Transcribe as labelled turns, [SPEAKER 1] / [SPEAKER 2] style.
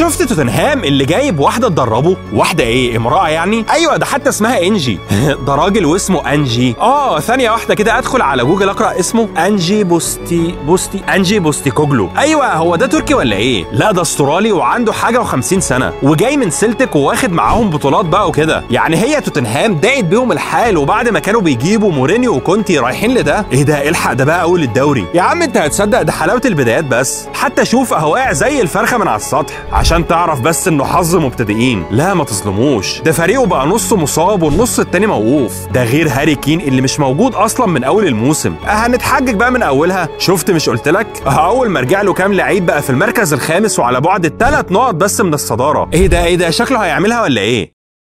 [SPEAKER 1] شفت توتنهام اللي جايب واحدة تدربه؟ واحدة إيه؟ امرأة يعني؟ أيوه ده حتى اسمها إنجي. ده راجل واسمه أنجي. آه ثانية واحدة كده أدخل على جوجل أقرأ اسمه. أنجي بوستي بوستي أنجي بوستي كوجلو أيوه هو ده تركي ولا إيه؟ لا ده أسترالي وعنده حاجة و50 سنة. وجاي من سلتيك وواخد معاهم بطولات بقى وكده. يعني هي توتنهام ضاقت بيهم الحال وبعد ما كانوا بيجيبوا مورينيو وكونتي رايحين لده. إيه ده؟ الحق ده بقى أول الدوري. يا عم أنت هتصدق ده حلاوة البدايات بس. حتى شوف اهو زي الفرخة من على السطح. عشان تعرف بس إنه حظ مبتدئين. لا ما تظلموش. ده فريقه بقى نصه مصاب والنص التاني موقوف. ده غير هاري كين اللي مش موجود أصلا من أول الموسم. أه هنتحجج بقى من أولها. شفت مش قلت لك؟ أه أول ما رجع له كام لعيب بقى في المركز الخامس وعلى بعد الثلاث نقط بس من الصدارة. إيه ده؟ إيه ده؟ شكله هيعملها ولا إيه؟